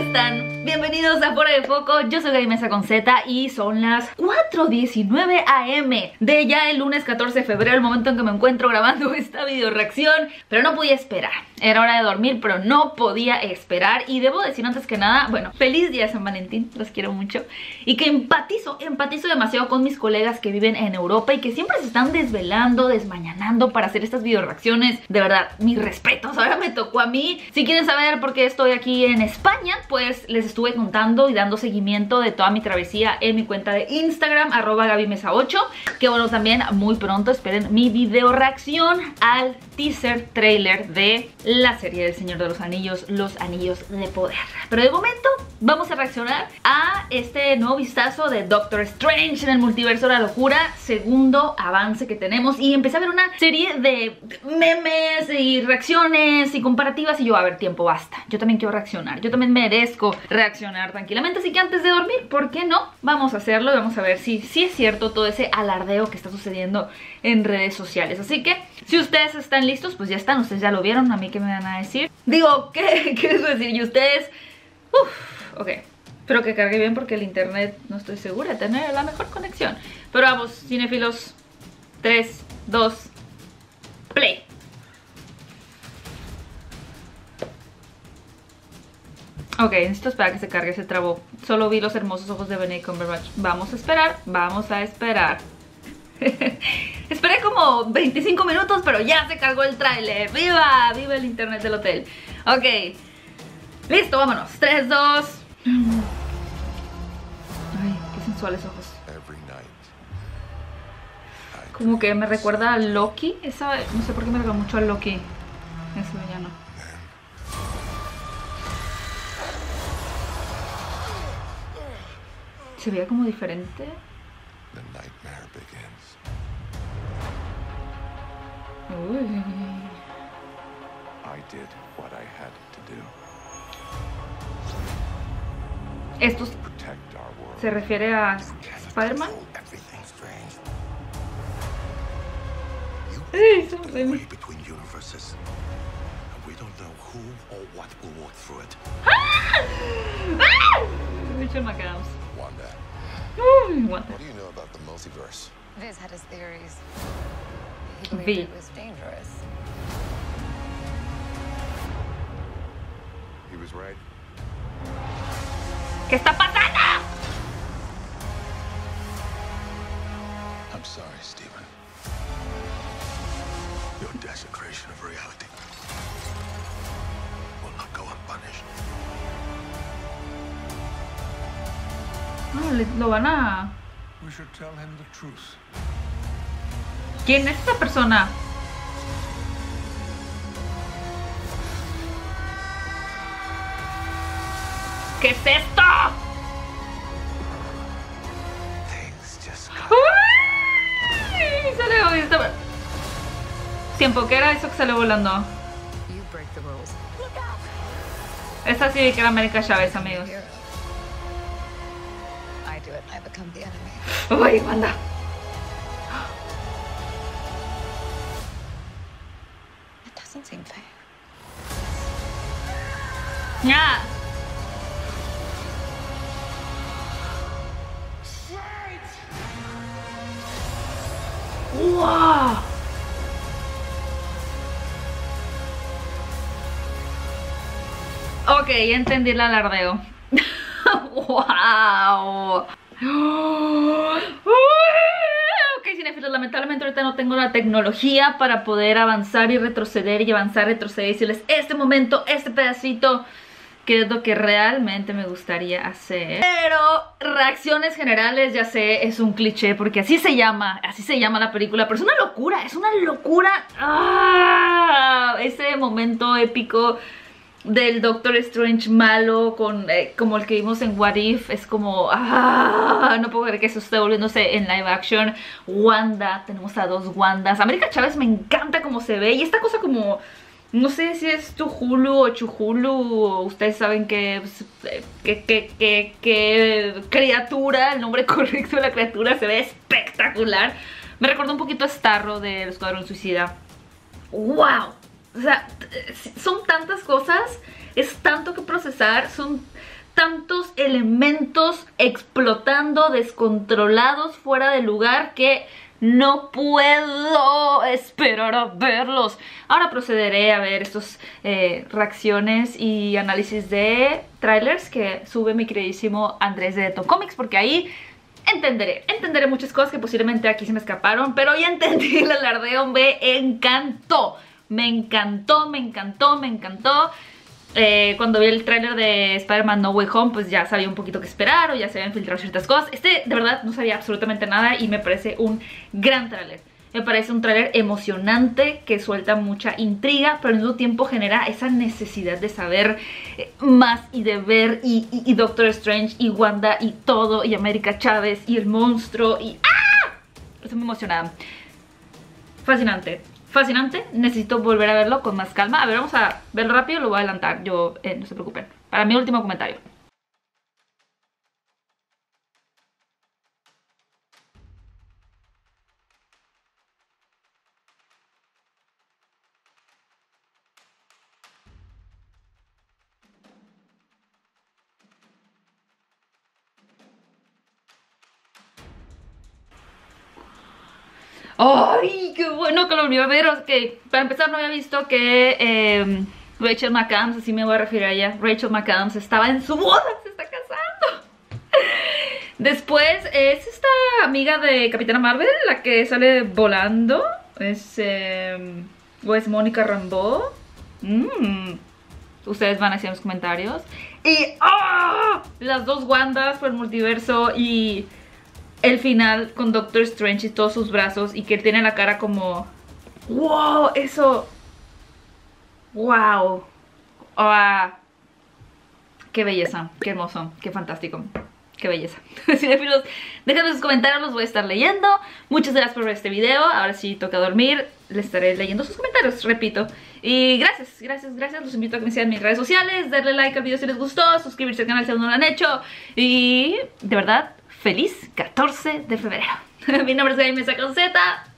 están? Bienvenidos a Fuera de Foco, yo soy Gaby Mesa con Z y son las 4.19 am de ya el lunes 14 de febrero, el momento en que me encuentro grabando esta video reacción, pero no podía esperar, era hora de dormir, pero no podía esperar. Y debo decir antes que nada, bueno, feliz día San Valentín, los quiero mucho. Y que empatizo, empatizo demasiado con mis colegas que viven en Europa y que siempre se están desvelando, desmañanando para hacer estas video reacciones, de verdad, mis respetos, ahora me tocó a mí, si quieren saber por qué estoy aquí en España, pues les estuve contando y dando seguimiento de toda mi travesía en mi cuenta de Instagram, arroba gabimesa8, que bueno, también muy pronto esperen mi video reacción al teaser trailer de la serie del Señor de los Anillos, Los Anillos de Poder. Pero de momento vamos a reaccionar a este nuevo vistazo de Doctor Strange en el multiverso de la locura, segundo avance que tenemos y empecé a ver una serie de memes y reacciones y comparativas y yo, a ver, tiempo, basta, yo también quiero reaccionar, yo también merezco reaccionar tranquilamente, así que antes de dormir, ¿por qué no? Vamos a hacerlo y vamos a ver si, si es cierto todo ese alardeo que está sucediendo en redes sociales, así que si ustedes están listos, pues ya están, ustedes ya lo vieron, a mí qué me van a decir, digo, ¿qué, qué les voy a decir? Y ustedes, uff, ok, Espero que cargue bien porque el internet no estoy segura de tener la mejor conexión. Pero vamos, cinefilos. 3, 2, play. Ok, necesito esperar que se cargue ese trabo. Solo vi los hermosos ojos de Benedict Cumberbatch. Vamos a esperar, vamos a esperar. Esperé como 25 minutos, pero ya se cargó el tráiler. ¡Viva! ¡Viva el internet del hotel! Ok. Listo, vámonos. 3, 2... Ay, qué sensuales ojos. Como que me recuerda a Loki. Esa, no sé por qué me recuerda mucho a Loki. Eso ya no. Se veía como diferente. the nightmare begins. Ooh. I did what I had to do. Estos se refiere a Spider-Man. between universes. And we don't know who or what will walk through it. Which one my girls? Mm. What do you know about the multiverse? Viz had his theories. He V. it was dangerous. He was right. ¿Qué está pasando? I'm sorry, Stephen. Your desecration of reality Ah, le- lo van a... We should tell him the truth. ¿Quién es esta persona? ¿Qué es esto? ¡Uy! Sale esta- Tiempo, ¿qué era eso que salió volando? You break the rules. Esa sí que era América Chávez, amigos. I become the enemy. Uy, manda. It doesn't seem fair. Ya. ¡Wow! Ok, ya entendí el alardeo. ¡Wow! Ok, cinefilos, lamentablemente ahorita no tengo la tecnología para poder avanzar y retroceder y avanzar, retroceder y decirles este momento, este pedacito que es lo que realmente me gustaría hacer. Pero reacciones generales, ya sé, es un cliché porque así se llama, así se llama la película, pero es una locura, es una locura. ¡Ah! Ese momento épico del Doctor Strange malo con eh, como el que vimos en What If es como ah, no puedo creer que eso esté volviéndose en live action Wanda, tenemos a dos Wandas América Chávez me encanta cómo se ve y esta cosa como no sé si es Tuhulu o Chuhulu, ustedes saben que, que, que, que, que criatura, el nombre correcto de la criatura se ve espectacular. Me recordó un poquito a Starro del Escuadrón Suicida. ¡Wow! O sea, son tantas cosas, es tanto que procesar, son tantos elementos explotando, descontrolados, fuera de lugar que no puedo esperar a verlos. Ahora procederé a ver estas eh, reacciones y análisis de trailers que sube mi queridísimo Andrés de Tom Comics, porque ahí entenderé, entenderé muchas cosas que posiblemente aquí se me escaparon, pero ya entendí el alardeo, me encantó. Me encantó, me encantó, me encantó. Eh, cuando vi el tráiler de Spider-Man No Way Home, pues ya sabía un poquito qué esperar o ya se habían filtrado ciertas cosas. Este, de verdad, no sabía absolutamente nada y me parece un gran tráiler. Me parece un tráiler emocionante que suelta mucha intriga, pero al mismo tiempo genera esa necesidad de saber eh, más y de ver y, Doctor Strange y Wanda y todo y América Chávez y el monstruo y ¡ah! Estoy muy emocionada. Fascinante fascinante. Necesito volver a verlo con más calma. A ver, vamos a verlo rápido, lo voy a adelantar. Yo, eh, no se preocupen. Para mi último comentario. ¡Ay, qué bueno que lo volví a ver! que para empezar no había visto que eh, Rachel McAdams, así me voy a referir a ella, Rachel McAdams estaba en su boda, se está casando. Después es esta amiga de Capitana Marvel, la que sale volando. Es, eh, o es Mónica Rambeau. Mm. Ustedes van a hacer los comentarios. Y ¡ah! las dos Wandas por el multiverso y el final con Doctor Strange y todos sus brazos y que él tiene la cara como... ¡Wow! Eso... ¡Wow! Ah, ¡Qué belleza! ¡Qué hermoso! ¡Qué fantástico! ¡Qué belleza! Cinefilos, déjenme sus comentarios, los voy a estar leyendo. Muchas gracias por ver este video. Ahora sí toca dormir. Les estaré leyendo sus comentarios, repito. Y gracias, gracias, gracias. Los invito a que me sigan en mis redes sociales, darle like al video si les gustó, suscribirse al canal si aún no lo han hecho. Y de verdad, feliz 14 de febrero. Mi nombre es Gaby Mesa.